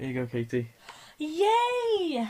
There you go, Katie. Yay!